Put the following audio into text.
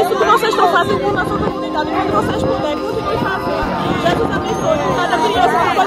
Isso que vocês estão fazendo por nossa comunidade, quando vocês puderem, continuem fazendo. Jesus abençoe. Cada criança que foi